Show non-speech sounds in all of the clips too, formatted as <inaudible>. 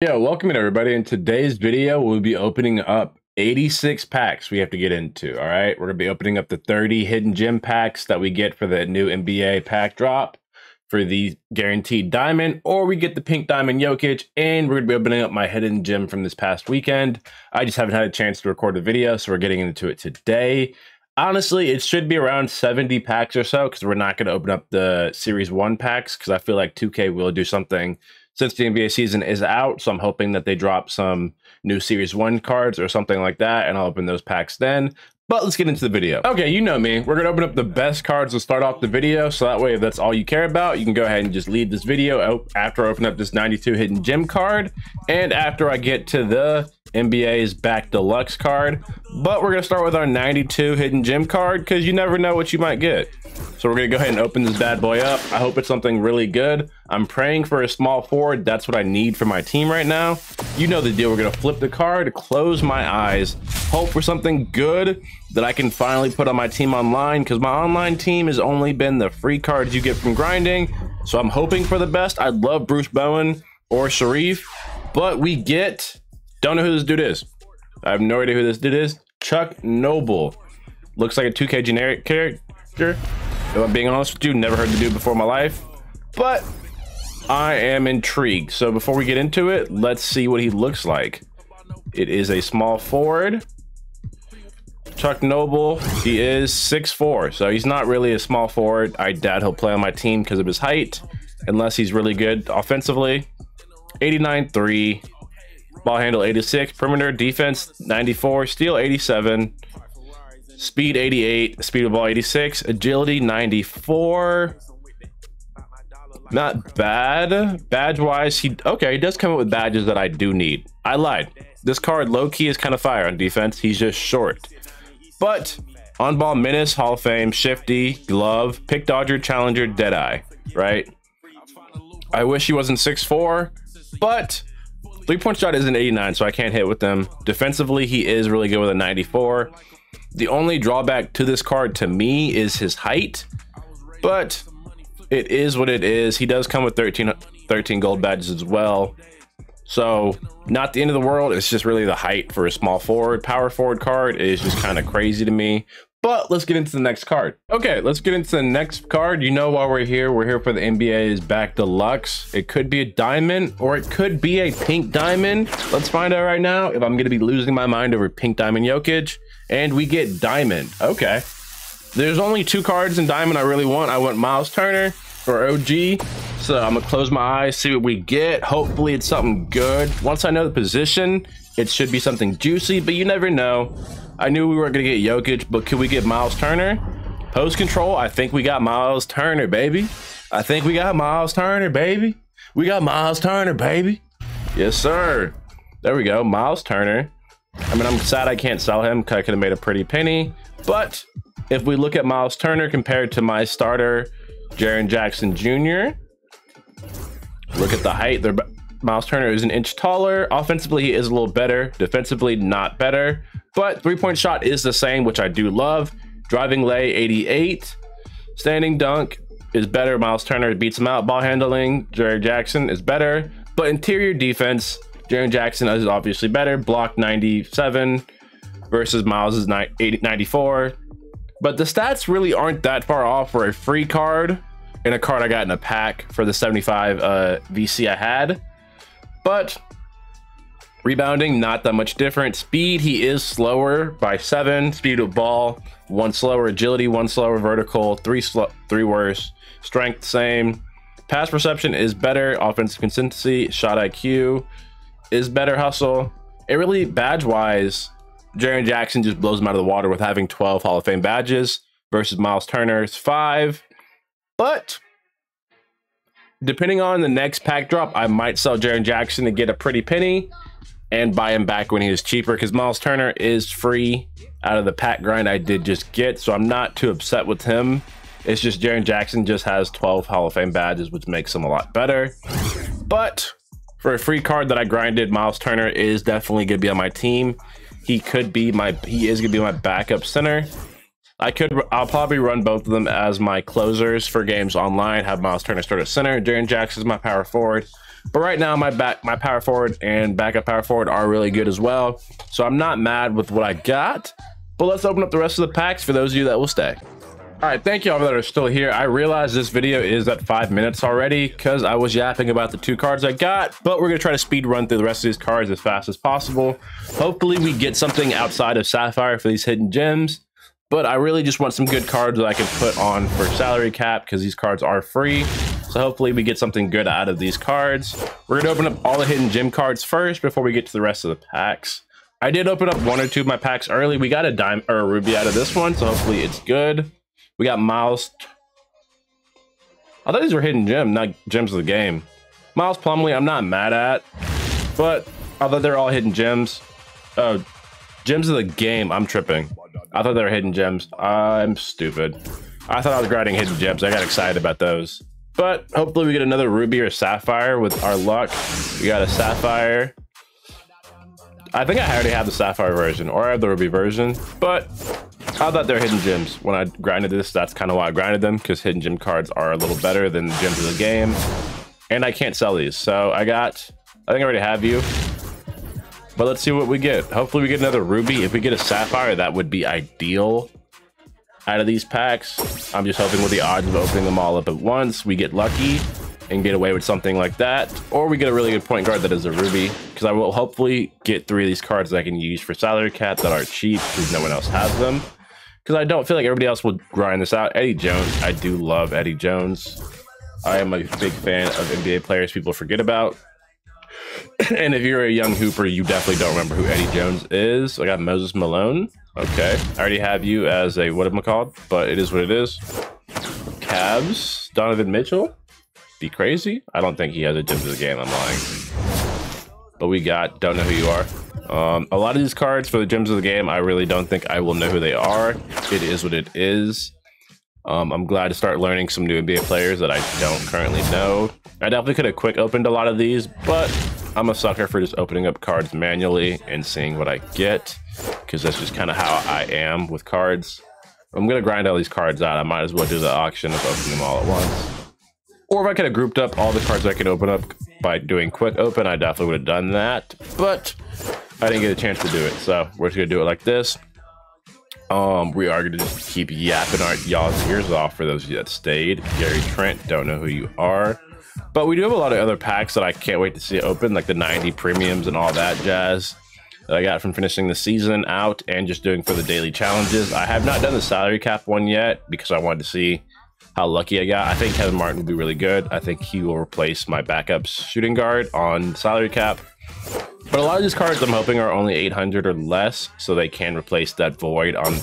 Yeah, welcome everybody. In today's video, we'll be opening up 86 packs we have to get into. All right, we're gonna be opening up the 30 hidden gem packs that we get for the new NBA pack drop for the guaranteed diamond, or we get the pink diamond Jokic, and we're gonna be opening up my hidden gem from this past weekend. I just haven't had a chance to record the video, so we're getting into it today. Honestly, it should be around 70 packs or so because we're not going to open up the Series 1 packs because I feel like 2K will do something since the NBA season is out. So I'm hoping that they drop some new Series 1 cards or something like that, and I'll open those packs then. But let's get into the video. Okay, you know me. We're going to open up the best cards to start off the video. So that way, if that's all you care about, you can go ahead and just leave this video after I open up this 92 hidden gem card. And after I get to the NBA's back deluxe card. But we're going to start with our 92 hidden gem card because you never know what you might get. So we're going to go ahead and open this bad boy up. I hope it's something really good. I'm praying for a small forward. That's what I need for my team right now. You know the deal. We're going to flip the card, close my eyes, hope for something good that I can finally put on my team online because my online team has only been the free cards you get from grinding. So I'm hoping for the best. I'd love Bruce Bowen or Shareef, but we get, don't know who this dude is. I have no idea who this dude is. Chuck Noble. Looks like a 2K generic character. If I'm being honest with you, never heard the dude before in my life, but I am intrigued. So before we get into it, let's see what he looks like. It is a small forward. Chuck Noble, he is 6'4", so he's not really a small forward. I doubt he'll play on my team because of his height, unless he's really good offensively. 89-3, ball handle 86, perimeter defense 94, steal 87, Speed 88, speed of ball 86, agility 94. Not bad. Badge wise, he okay, he does come up with badges that I do need. I lied. This card low key is kind of fire on defense. He's just short. But on ball menace, Hall of Fame, shifty, glove, pick dodger, challenger, deadeye, right? I wish he wasn't 6'4, but three point shot is an 89, so I can't hit with them. Defensively, he is really good with a 94. The only drawback to this card to me is his height, but it is what it is. He does come with 13, 13 gold badges as well. So not the end of the world. It's just really the height for a small forward. Power forward card is just kind of crazy to me. But let's get into the next card. Okay, let's get into the next card. You know why we're here. We're here for the NBA's back deluxe. It could be a diamond or it could be a pink diamond. Let's find out right now if I'm going to be losing my mind over pink diamond Jokic and we get Diamond. Okay. There's only two cards in Diamond I really want. I want Miles Turner or OG. So I'm gonna close my eyes, see what we get. Hopefully it's something good. Once I know the position, it should be something juicy, but you never know. I knew we weren't gonna get Jokic, but could we get Miles Turner? Post control, I think we got Miles Turner, baby. I think we got Miles Turner, baby. We got Miles Turner, baby. Yes, sir. There we go, Miles Turner. I mean, I'm sad I can't sell him because I could have made a pretty penny. But if we look at Miles Turner compared to my starter, Jaren Jackson Jr., look at the height. They're, Miles Turner is an inch taller. Offensively, he is a little better. Defensively, not better. But three-point shot is the same, which I do love. Driving lay, 88. Standing dunk is better. Miles Turner beats him out. Ball handling, Jaren Jackson is better. But interior defense, Jaren Jackson is obviously better. Block 97 versus Miles is 94. But the stats really aren't that far off for a free card and a card I got in a pack for the 75 uh, VC I had. But rebounding, not that much different. Speed, he is slower by seven. Speed of ball, one slower. Agility, one slower. Vertical, three slow, three worse. Strength, same. Pass perception is better. Offensive consistency, shot IQ, is better hustle. It really badge wise, Jaren Jackson just blows him out of the water with having 12 Hall of Fame badges versus Miles Turner's five. But depending on the next pack drop, I might sell Jaren Jackson to get a pretty penny and buy him back when he is cheaper because Miles Turner is free out of the pack grind I did just get. So I'm not too upset with him. It's just Jaren Jackson just has 12 Hall of Fame badges, which makes him a lot better. But for a free card that I grinded, Miles Turner is definitely going to be on my team. He could be my, he is going to be my backup center. I could, I'll probably run both of them as my closers for games online, have Miles Turner start at center. Jaren Jackson is my power forward. But right now, my back, my power forward and backup power forward are really good as well. So I'm not mad with what I got. But let's open up the rest of the packs for those of you that will stay. All right, thank you all that are still here. I realize this video is at five minutes already because I was yapping about the two cards I got, but we're gonna try to speed run through the rest of these cards as fast as possible. Hopefully we get something outside of Sapphire for these hidden gems, but I really just want some good cards that I can put on for salary cap because these cards are free. So hopefully we get something good out of these cards. We're gonna open up all the hidden gem cards first before we get to the rest of the packs. I did open up one or two of my packs early. We got a dime or a ruby out of this one, so hopefully it's good. We got Miles. I thought these were hidden gem, not gems of the game. Miles Plumlee, I'm not mad at, but although they're all hidden gems. Oh, gems of the game. I'm tripping. I thought they were hidden gems. I'm stupid. I thought I was grinding hidden gems. I got excited about those. But hopefully we get another ruby or sapphire with our luck. We got a sapphire. I think I already have the sapphire version or I have the ruby version, but I thought they're hidden gems. When I grinded this, that's kind of why I grinded them, because hidden gem cards are a little better than the gems of the game. And I can't sell these, so I got, I think I already have you. But let's see what we get. Hopefully we get another ruby. If we get a sapphire, that would be ideal out of these packs. I'm just hoping with the odds of opening them all up at once, we get lucky and get away with something like that. Or we get a really good point guard that is a ruby, because I will hopefully get three of these cards that I can use for salary cap that are cheap, because no one else has them because I don't feel like everybody else would grind this out. Eddie Jones, I do love Eddie Jones. I am a big fan of NBA players people forget about. <coughs> and if you're a young hooper, you definitely don't remember who Eddie Jones is. I got Moses Malone. Okay. I already have you as a what am I called? But it is what it is. Cavs, Donovan Mitchell. Be crazy. I don't think he has a gym to the game. I'm lying. But we got don't know who you are. Um, a lot of these cards for the gems of the game, I really don't think I will know who they are. It is what it is. Um, I'm glad to start learning some new NBA players that I don't currently know. I definitely could have quick opened a lot of these, but I'm a sucker for just opening up cards manually and seeing what I get, because that's just kind of how I am with cards. I'm going to grind all these cards out. I might as well do the auction of opening them all at once. Or if I could have grouped up all the cards I could open up by doing quick open, I definitely would have done that. But I didn't get a chance to do it, so we're just gonna do it like this. Um, we are gonna just keep yapping our y'all's ears off for those of you that stayed. Gary Trent, don't know who you are. But we do have a lot of other packs that I can't wait to see open, like the 90 premiums and all that jazz that I got from finishing the season out and just doing for the daily challenges. I have not done the salary cap one yet because I wanted to see how lucky I got. I think Kevin Martin will be really good. I think he will replace my backups shooting guard on salary cap. But a lot of these cards I'm hoping are only 800 or less, so they can replace that void on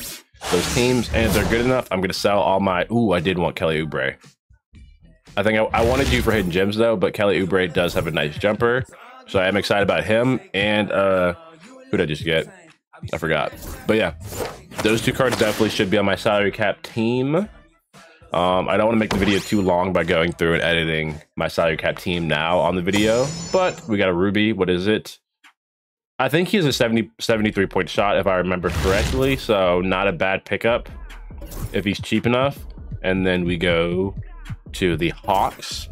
those teams. And if they're good enough, I'm going to sell all my... Ooh, I did want Kelly Oubre. I think I, I wanted you for hidden gems, though, but Kelly Oubre does have a nice jumper. So I am excited about him. And uh, who did I just get? I forgot. But yeah, those two cards definitely should be on my salary cap team. Um, I don't want to make the video too long by going through and editing my salary cap team now on the video, but we got a Ruby. What is it? I think he has a 70, 73 point shot, if I remember correctly. So not a bad pickup if he's cheap enough. And then we go to the Hawks.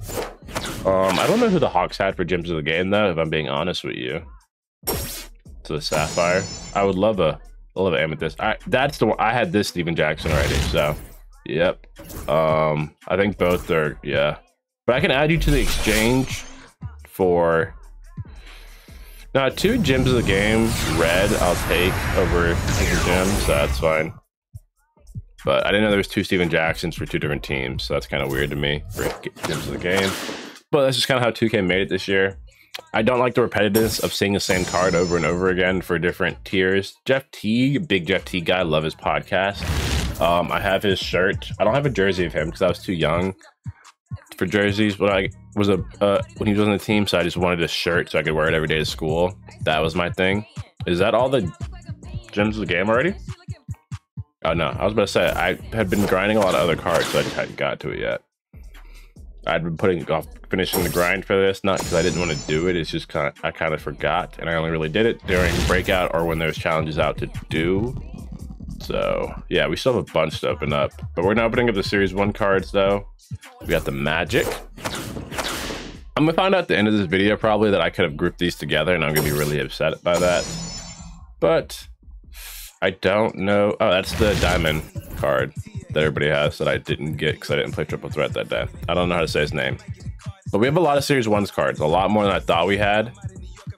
Um, I don't know who the Hawks had for gems of the game, though, if I'm being honest with you. To the Sapphire. I would love a, I love an Amethyst. I, that's the one. I had this Stephen Jackson already, so. Yep. Um, I think both are, yeah. But I can add you to the exchange for now, two gems of the game, red, I'll take over the gem, so that's fine. But I didn't know there was two Stephen Jacksons for two different teams, so that's kind of weird to me for gems of the game. But that's just kind of how 2K made it this year. I don't like the repetitiveness of seeing the same card over and over again for different tiers. Jeff T, big Jeff T guy, love his podcast. Um, I have his shirt. I don't have a jersey of him because I was too young for jerseys, but I was a uh, when he was on the team, so I just wanted a shirt so I could wear it every day to school. That was my thing. Is that all the gems of the game already? Oh no, I was about to say I had been grinding a lot of other cards, so I just hadn't got to it yet. I'd been putting off finishing the grind for this, not because I didn't want to do it. It's just kind of I kind of forgot, and I only really did it during breakout or when there's challenges out to do. So yeah, we still have a bunch to open up, but we're not opening up the series one cards though. We got the Magic. I'm gonna find out at the end of this video probably that I could have grouped these together and I'm gonna be really upset by that. But I don't know. Oh, that's the diamond card that everybody has that I didn't get because I didn't play triple threat that day. I don't know how to say his name. But we have a lot of series ones cards, a lot more than I thought we had,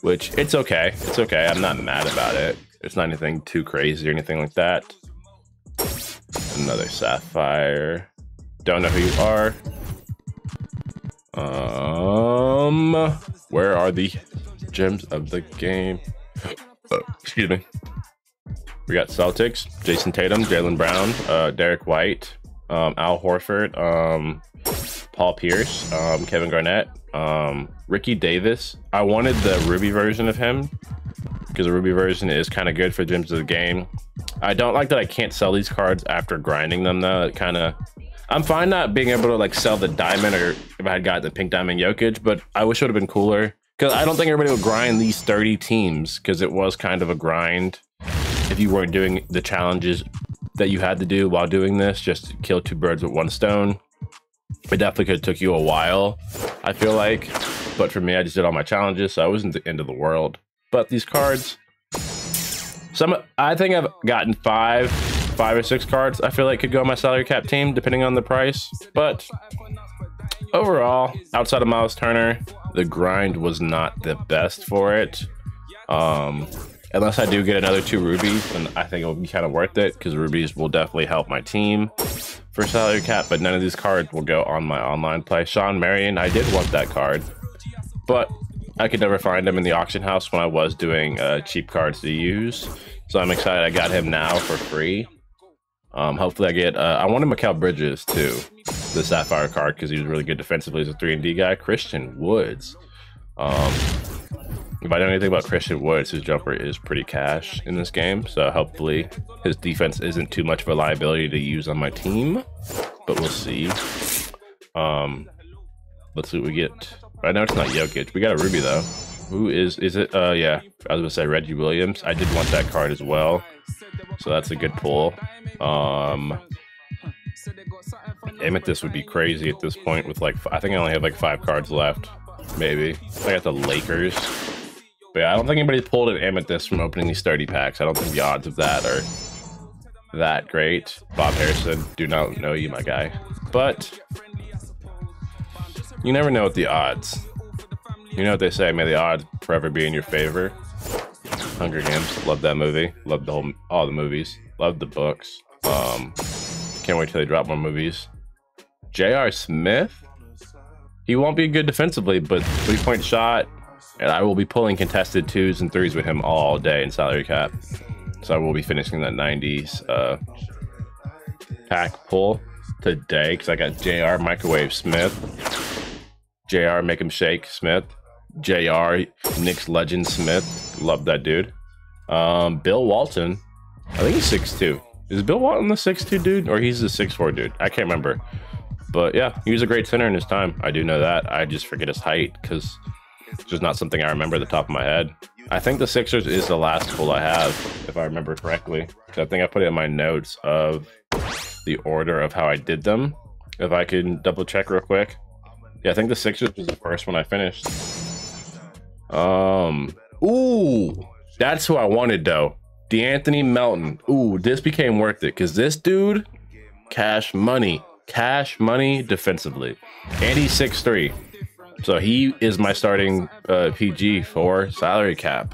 which it's okay. It's okay. I'm not mad about it. It's not anything too crazy or anything like that. Another sapphire. Don't know who you are. Um, where are the gems of the game? <gasps> Oh, excuse me. We got Celtics, Jayson Tatum, Jaylen Brown, uh, Derrick White, um, Al Horford, um, Paul Pierce, um, Kevin Garnett, um, Ricky Davis. I wanted the Ruby version of him because the Ruby version is kind of good for gems of the game. I don't like that I can't sell these cards after grinding them though. It kind of I'm fine not being able to like sell the diamond or if I had got the pink diamond Jokic, but I wish it would have been cooler because I don't think everybody would grind these 30 teams because it was kind of a grind if you weren't doing the challenges that you had to do while doing this, just kill two birds with one stone. It definitely could have took you a while, I feel like. But for me, I just did all my challenges, so I wasn't the end of the world. But these cards, some I think I've gotten five five or six cards I feel like could go on my salary cap team, depending on the price. But overall, outside of Miles Turner, the grind was not the best for it. Um, unless I do get another two rubies, then I think it will be kind of worth it because rubies will definitely help my team for salary cap. But none of these cards will go on my online play. Shawn Marion, I did want that card, but I could never find him in the auction house when I was doing uh, cheap cards to use. So I'm excited I got him now for free. Um, hopefully I get, uh, I wanted Mikal Bridges too, the Sapphire card, because he was really good defensively as a 3 and D guy. Christian Woods. Um, if I know anything about Christian Woods, his jumper is pretty cash in this game. So hopefully his defense isn't too much of a liability to use on my team, but we'll see. Um, let's see what we get. I know it's not Jokic. We got a Ruby though. Who is, is it? Uh, yeah, I was gonna say Reggie Williams. I did want that card as well. So that's a good pull. Um, Amethyst would be crazy at this point with like, I think I only have like five cards left, maybe. I got the Lakers. But yeah, I don't think anybody pulled an Amethyst from opening these 30 packs. I don't think the odds of that are that great. Bob Harrison, do not know you, my guy. But you never know what the odds. You know what they say, may the odds forever be in your favor. Hunger Games. Love that movie. Love the whole all the movies. Love the books. Um, can't wait till they drop more movies. J.R. Smith. He won't be good defensively, but three point shot, and I will be pulling contested twos and threes with him all day in salary cap. So I will be finishing that 90s uh, pack pull today because I got JR Microwave Smith. JR Make him shake Smith. JR, Knicks legend Smith. Love that dude. Um, Bill Walton. I think he's 6'2. Is Bill Walton the 6'2 dude? Or he's the 6'4 dude? I can't remember. But yeah, he was a great center in his time. I do know that. I just forget his height because it's just not something I remember at the top of my head. I think the Sixers is the last pull I have, if I remember correctly. I think I put it in my notes of the order of how I did them. If I can double check real quick. Yeah, I think the Sixers was the first one I finished. Um, ooh, that's who I wanted though. De'Anthony Melton. Ooh, this became worth it because this dude, cash money, cash money defensively, and he's six three, so he is my starting uh, PG for salary cap.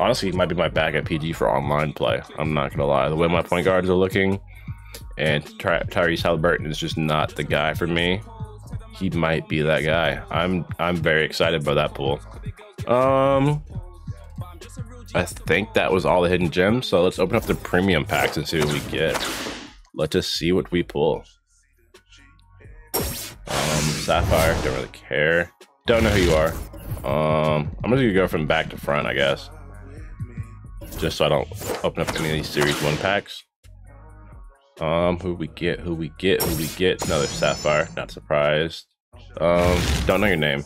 Honestly, he might be my backup PG for online play. I'm not gonna lie. The way my point guards are looking, and Ty Tyrese Haliburton is just not the guy for me. He might be that guy. I'm I'm very excited by that pool. Um, I think that was all the hidden gems. So let's open up the premium packs and see what we get. Let's just see what we pull. Sapphire, don't really care. Don't know who you are. Um, I'm just gonna go from back to front, I guess. Just so I don't open up any of these series one packs. Um, who we get, who we get, who we get. Another Sapphire, not surprised. Um, don't know your name.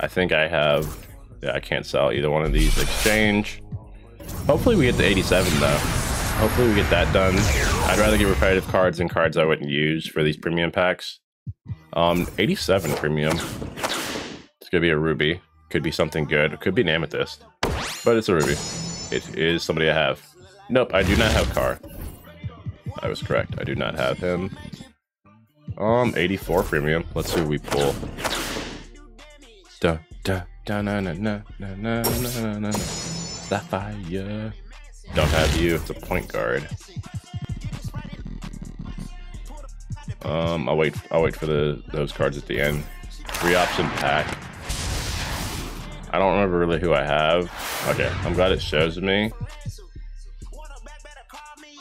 I think I have yeah, I can't sell either one of these. Exchange. Hopefully we get the 87 though. Hopefully we get that done. I'd rather get repetitive cards than cards I wouldn't use for these premium packs. Um, 87 premium. Could be a ruby. Could be something good. It could be an amethyst. But it's a ruby. It is somebody I have. Nope, I do not have Car. I was correct. I do not have him. Um, 84 premium. Let's see what we pull. Da da da na na na na na na na Sapphire. Don't have you. It's a point guard. Um, I'll wait. I'll wait for the those cards at the end. Three option pack. I don't remember really who I have. Okay, I'm glad it shows me.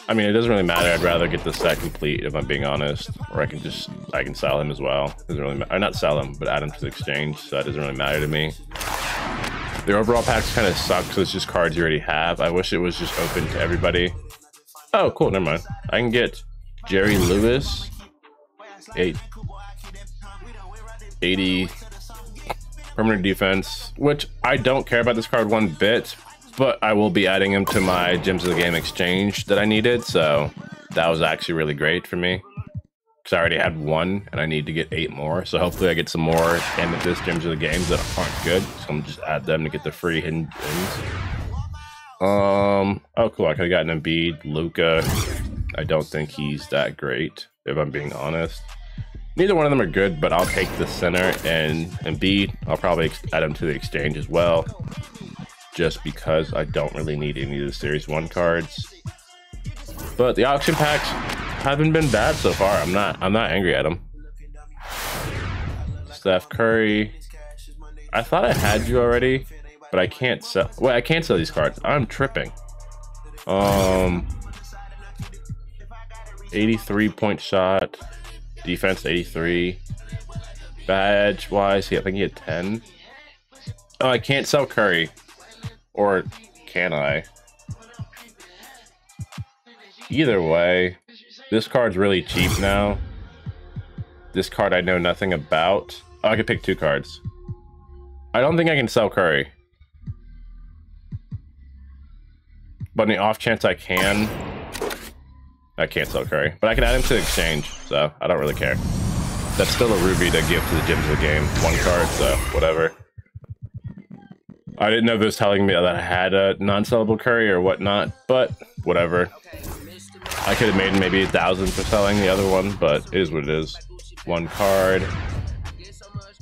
I mean, it doesn't really matter. I'd rather get the set complete if I'm being honest, or I can just I can sell him as well. Doesn't really matter. Not sell him, but add him to the exchange. So that doesn't really matter to me. The overall packs kind of suck, so it's just cards you already have. I wish it was just open to everybody. Oh, cool. Never mind. I can get Jerry Lewis, eight, 80 permanent defense, which I don't care about this card one bit, but I will be adding him to my Gems of the Game exchange that I needed. So that was actually really great for me because I already had one and I need to get eight more. So hopefully I get some more Amethyst Gems of the Games that aren't good. So I'm just add them to get the free hidden gems. Um, oh cool, I could have gotten Embiid, Luka. I don't think he's that great, if I'm being honest. Neither one of them are good, but I'll take the center and Embiid. I'll probably add him to the exchange as well just because I don't really need any of the Series 1 cards. But the auction packs haven't been bad so far. I'm not I'm not angry at them. Steph Curry. I thought I had you already, but I can't sell. Wait, I can't sell these cards. I'm tripping. Um, 83 point shot, defense 83. Badge wise, yeah, I think he had 10. Oh, I can't sell Curry. Or can I? Either way, this card's really cheap now. This card I know nothing about. Oh, I could pick two cards. I don't think I can sell Curry. But in the off chance I can, I can't sell Curry. But I can add him to the exchange, so I don't really care. That's still a ruby to give to the gems of the game. One card, so whatever. I didn't know this telling me that I had a non-sellable curry or whatnot, but whatever. I could have made maybe a thousand for selling the other one, but it is what it is. One card.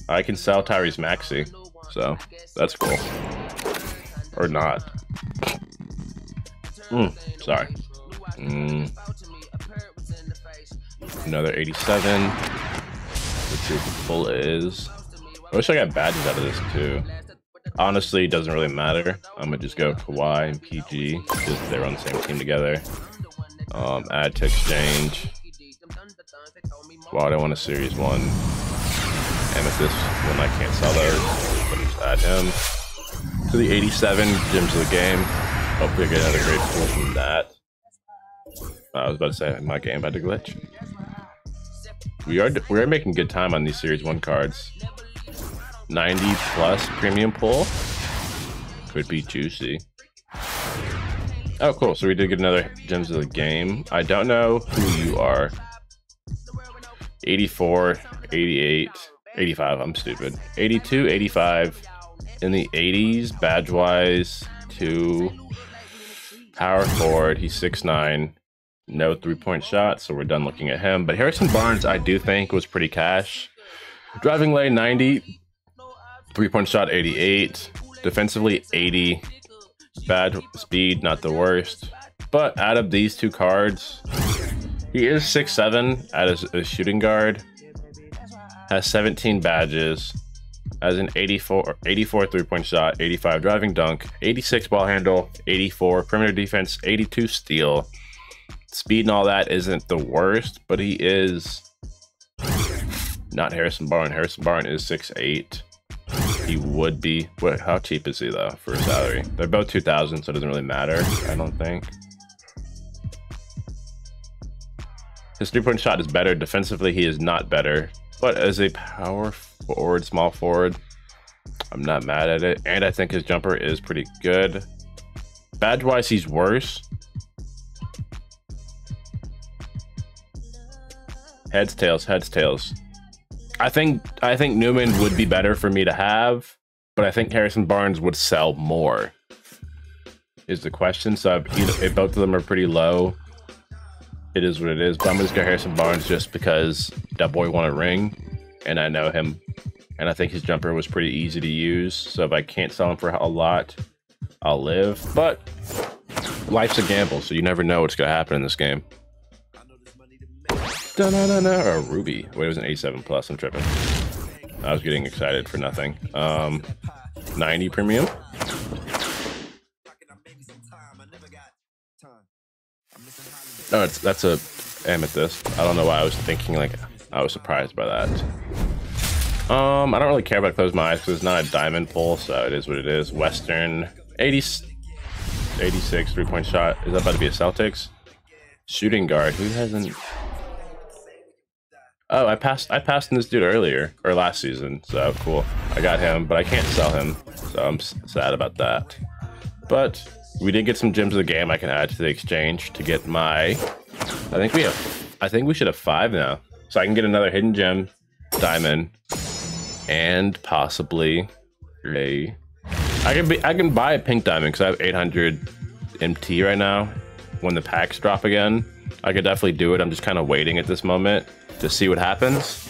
I can sell Tyrese Maxey, so that's cool. Or not. Mm, sorry. Mm. Another 87. Let's see what the full is. I wish I got badges out of this too. Honestly, it doesn't really matter. I'm gonna just go Kawhi and PG because they're on the same team together. Um, add to exchange. Well, I don't want a series one. Amethyst when I can't sell those. Let just add him to the 87 gems of the game. Hopefully, I get another great pull from that. I was about to say my game had to glitch. We are we are making good time on these series one cards. 90 plus premium pull. Could be juicy. Oh, cool. So we did get another gems of the game. I don't know who you are. 84, 88, 85. I'm stupid. 82, 85. In the 80s, badge wise, two. power forward. He's 6'9. No three point shot, so we're done looking at him. But Harrison Barnes, I do think, was pretty cash. Driving lane 90, Three point shot 88. Defensively 80. Bad speed, not the worst. But out of these two cards, he is six seven at a, his shooting guard. Has 17 badges. Has an 84, 84 three point shot, 85 driving dunk, 86 ball handle, 84 perimeter defense, 82 steal. Speed and all that isn't the worst, but he is not Harrison Barnes. Harrison Barnes is six eight he would be. What? How cheap is he though for a salary? They're both two thousand, so it doesn't really matter. I don't think. His three-point shot is better. Defensively, he is not better. But as a power forward, small forward, I'm not mad at it. And I think his jumper is pretty good. Badge-wise, he's worse. Heads, tails, heads, tails. I think I think Newman would be better for me to have, but I think Harrison Barnes would sell more. Is the question. So if, either, both of them are pretty low, it is what it is. But I'm just go Harrison Barnes just because that boy won a ring, and I know him, and I think his jumper was pretty easy to use. So if I can't sell him for a lot, I'll live. But life's a gamble, so you never know what's gonna happen in this game. -na -na -na. Or Ruby. Wait, it was an 87 plus. I'm tripping. I was getting excited for nothing. Um, 90 premium. No, it's that's a amethyst. I don't know why I was thinking like I was surprised by that. Um, I don't really care about close my eyes because it's not a diamond pull, so it is what it is. Western 80, 86 three point shot. Is that about to be a Celtics? Shooting guard. Who hasn't? Oh, I passed. I passed in this dude earlier or last season. So cool. I got him, but I can't sell him, so I'm sad about that. But we did get some gems of the game I can add to the exchange to get my. I think we have. I think we should have five now, so I can get another hidden gem, diamond, and possibly a. I can be. I can buy a pink diamond because I have 800 MT right now. When the packs drop again, I could definitely do it. I'm just kind of waiting at this moment to see what happens.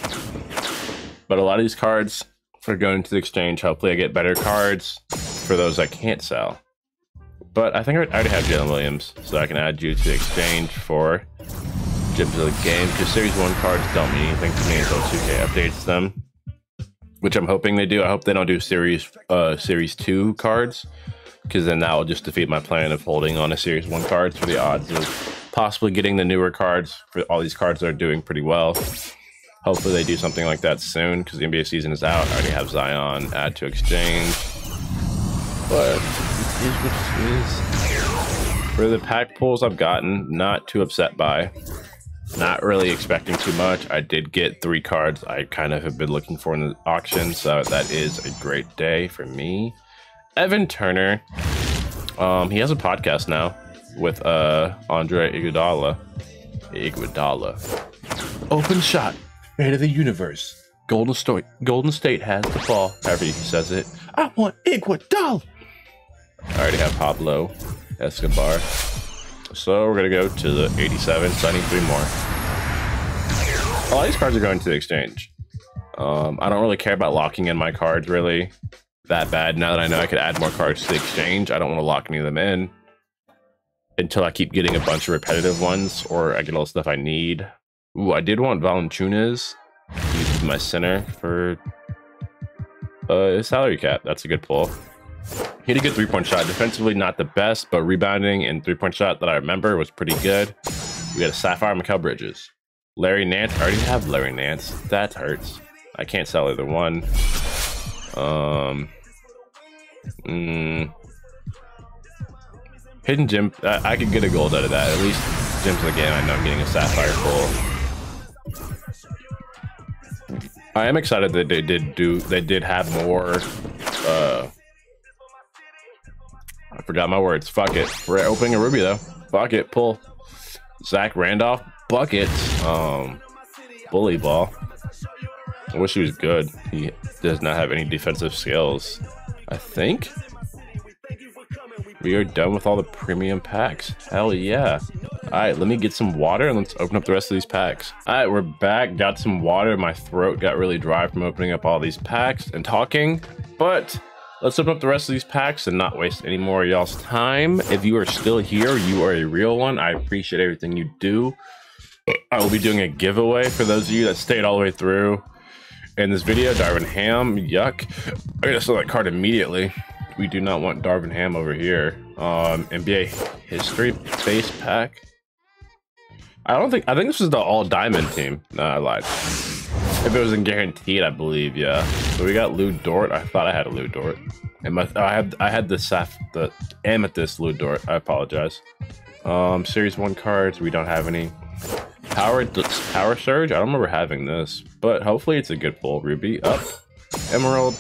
But a lot of these cards are going to the exchange. Hopefully, I get better cards for those I can't sell. But I think I already have Jalen Williams, so I can add you to the exchange for Gems of the Game, because Series 1 cards don't mean anything to me until 2K updates them. Which I'm hoping they do. I hope they don't do Series uh, Series 2 cards, because then that will just defeat my plan of holding on to Series 1 cards for the odds of possibly getting the newer cards for all these cards are doing pretty well. Hopefully they do something like that soon, because the NBA season is out. I already have Zion, add to exchange. But. For the pack pulls I've gotten, not too upset by. Not really expecting too much. I did get three cards I kind of have been looking for in the auction, so that is a great day for me. Evan Turner, um, he has a podcast now with uh Andre Iguodala. Iguodala. Open shot, fate of the universe. Golden State, Golden State has the ball. However he says it. I want Iguodala. I already have Pablo Escobar. So we're gonna go to the 87, so I need three more. All these cards are going to the exchange. Um, I don't really care about locking in my cards really that bad. Now that I know I could add more cards to the exchange, I don't want to lock any of them in until I keep getting a bunch of repetitive ones or I get all the stuff I need. Ooh, I did want Valanciunas. Use my center for uh, salary cap. That's a good pull. He had a good three-point shot. Defensively, not the best, but rebounding and three-point shot that I remember was pretty good. We got a Sapphire Mikal Bridges. Larry Nance. I already have Larry Nance. That hurts. I can't sell either one. Um. Mm, hidden gem. I, I could get a gold out of that. At least gems of the game. I know I'm getting a Sapphire full. I am excited that they did do. They did have more. Uh, I forgot my words. Fuck it. We're opening a ruby though. Fuck it. Pull. Zach Randolph. Bucket. Um, bully ball. I wish he was good. He does not have any defensive skills. I think. We are done with all the premium packs. Hell yeah. Alright, let me get some water and let's open up the rest of these packs. Alright, we're back. Got some water. My throat got really dry from opening up all these packs and talking. But let's open up the rest of these packs and not waste any more of y'all's time. If you are still here, you are a real one. I appreciate everything you do. I will be doing a giveaway for those of you that stayed all the way through in this video. Darvin Ham, yuck. I gotta sell that card immediately. We do not want Darvin Ham over here. Um, NBA history base pack. I don't think, I think this is the all diamond team. No, I lied. If it wasn't guaranteed, I believe, yeah. So we got Lu Dort. I thought I had a Lu Dort. And my, I had I had the Saf, the Amethyst Lu Dort. I apologize. Um, Series 1 cards, we don't have any. Power Power Surge, I don't remember having this, but hopefully it's a good pull. Ruby, up. Emerald.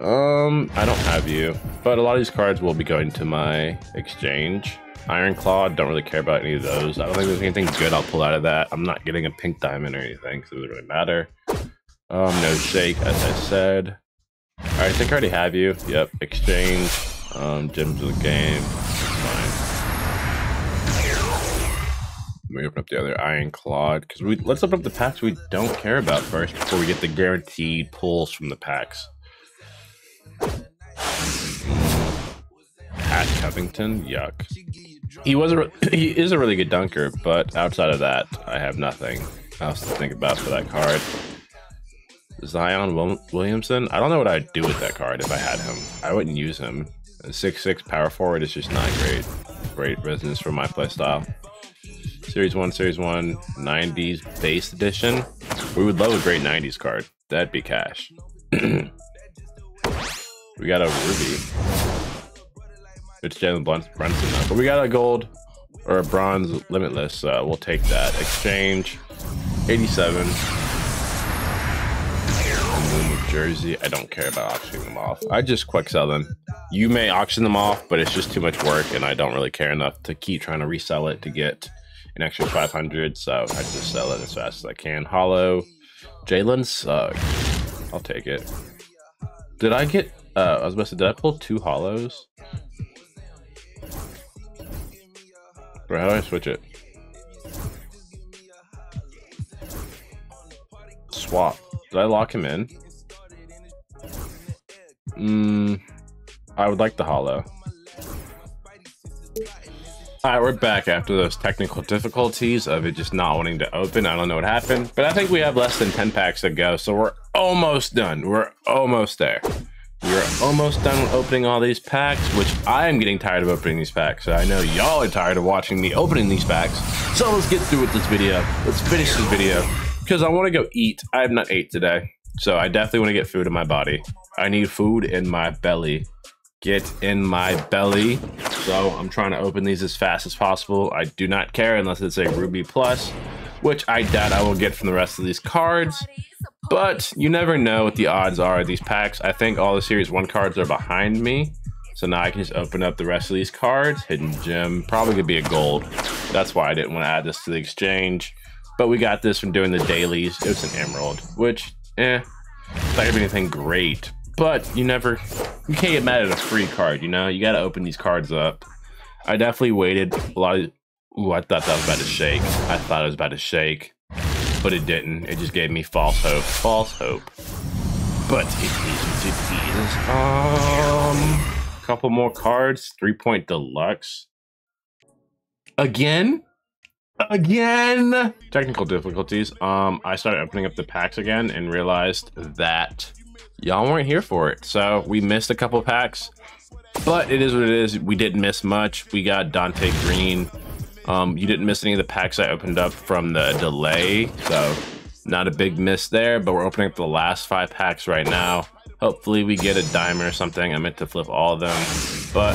Um, I don't have you, but a lot of these cards will be going to my exchange. Iron Claw, don't really care about any of those. I don't think there's anything good I'll pull out of that. I'm not getting a pink diamond or anything, so it doesn't really matter. Um, no shake, as I said. Alright, I think I already have you. Yep, exchange. Um, gems of the game. Let me open up the other Iron Clawed because we let's open up the packs we don't care about first before we get the guaranteed pulls from the packs. Pat Covington, yuck. He was a <clears throat> he is a really good dunker, but outside of that, I have nothing else to think about for that card. Zion Williamson. I don't know what I'd do with that card if I had him. I wouldn't use him. Six six power forward is just not great. Great resonance for my playstyle. Series 1, Series 1, 90s base edition. We would love a great 90s card. That'd be cash. <clears throat> we got a Ruby. Which Jalen Brunson. But we got a gold or a bronze limitless. So we'll take that. Exchange. 87. Jersey. I don't care about auctioning them off. I just quick sell them. You may auction them off, but it's just too much work, and I don't really care enough to keep trying to resell it to get an extra 500. So I just sell it as fast as I can. Hollow. Jalen sucks. I'll take it. Did I get? Uh, I was supposed to. Did I pull two hollows? Or how do I switch it? Swap. Did I lock him in? Mm, I would like the hollow. Alright, we're back after those technical difficulties of it just not wanting to open. I don't know what happened, but I think we have less than 10 packs to go, so we're almost done. We're almost there. We're almost done opening all these packs, which I am getting tired of opening these packs. So I know y'all are tired of watching me opening these packs. So let's get through with this video. Let's finish this video because I want to go eat. I have not ate today. So I definitely want to get food in my body. I need food in my belly. Get in my belly. So I'm trying to open these as fast as possible. I do not care unless it's a Ruby Plus, which I doubt I will get from the rest of these cards. But you never know what the odds are of these packs. I think all the Series 1 cards are behind me. So now I can just open up the rest of these cards. Hidden gem, probably gonna be a gold. That's why I didn't want to add this to the exchange. But we got this from doing the dailies. It was an emerald, which, eh, not anything great. But you never, you can't get mad at a free card, you know? You gotta open these cards up. I definitely waited a lot of, ooh, I thought that was about to shake. I thought it was about to shake, but it didn't. It just gave me false hope. False hope. But it is it is. Um, couple more cards. Three point deluxe. Again? again technical difficulties um i started opening up the packs again and realized that y'all weren't here for it so we missed a couple packs but it is what it is we didn't miss much we got dante green um you didn't miss any of the packs i opened up from the delay so not a big miss there but we're opening up the last five packs right now hopefully we get a diamond or something i meant to flip all of them but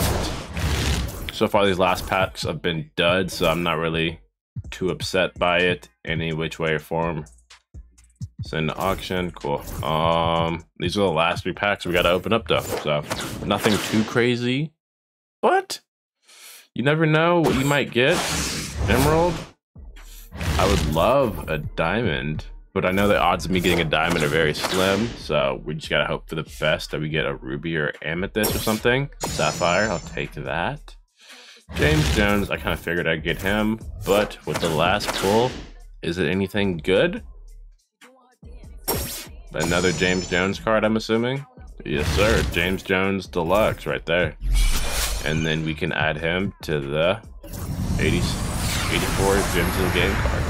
so far these last packs have been duds so i'm not really too upset by it any which way or form. Send to auction, cool. Um, these are the last three packs we got to open up though, so nothing too crazy, but you never know what you might get. Emerald, I would love a diamond, but I know the odds of me getting a diamond are very slim, so we just gotta hope for the best that we get a ruby or amethyst or something. Sapphire, I'll take that. James Jones, I kind of figured I'd get him, but with the last pull, is it anything good? Another James Jones card, I'm assuming? Yes, sir. James Jones Deluxe right there. And then we can add him to the 80, 84 Gems in Game card.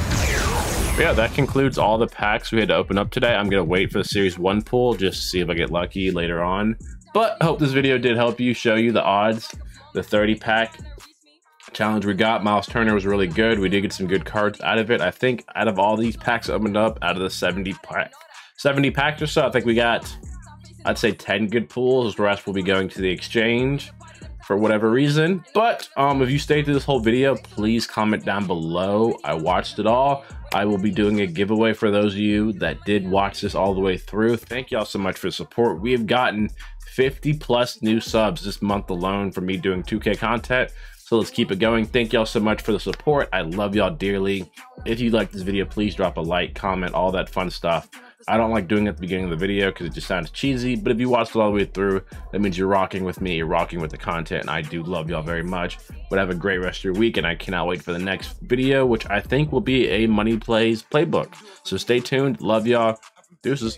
But yeah, that concludes all the packs we had to open up today. I'm going to wait for the Series 1 pull just to see if I get lucky later on. But hope this video did help you, show you the odds. The 30 pack challenge we got. Miles Turner was really good. We did get some good cards out of it. I think out of all these packs opened up, out of the 70 pack, 70 packs or so, I think we got, I'd say 10 good pulls. The rest will be going to the exchange for whatever reason. But um, if you stayed through this whole video, please comment down below. I watched it all. I will be doing a giveaway for those of you that did watch this all the way through. Thank y'all so much for the support. We have gotten 50 plus new subs this month alone for me doing 2K content. So let's keep it going. Thank y'all so much for the support. I love y'all dearly. If you like this video, please drop a like, comment, all that fun stuff. I don't like doing it at the beginning of the video because it just sounds cheesy. But if you watched it all the way through, that means you're rocking with me, you're rocking with the content, and I do love y'all very much. But have a great rest of your week, and I cannot wait for the next video, which I think will be a Money Plays playbook. So stay tuned. Love y'all. Deuces.